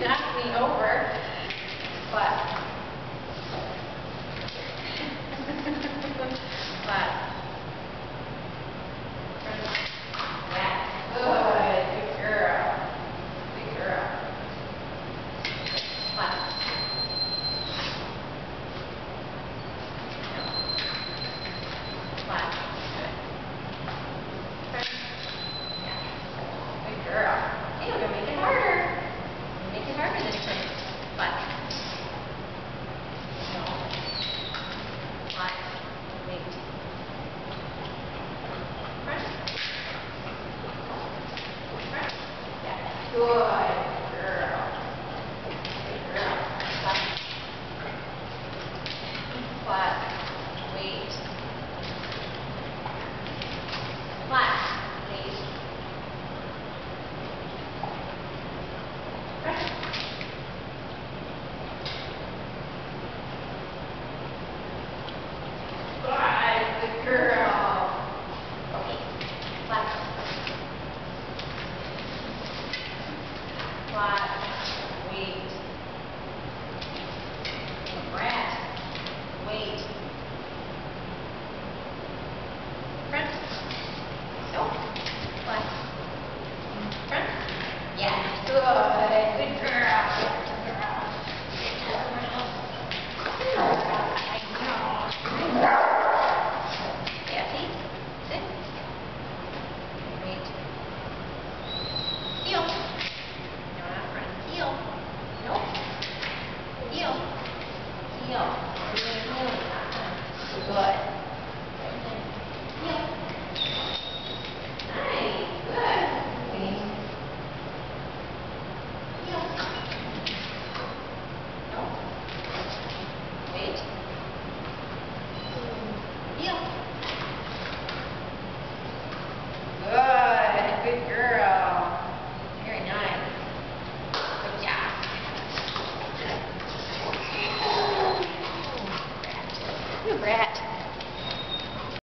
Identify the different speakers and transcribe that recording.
Speaker 1: knocked me over, Good but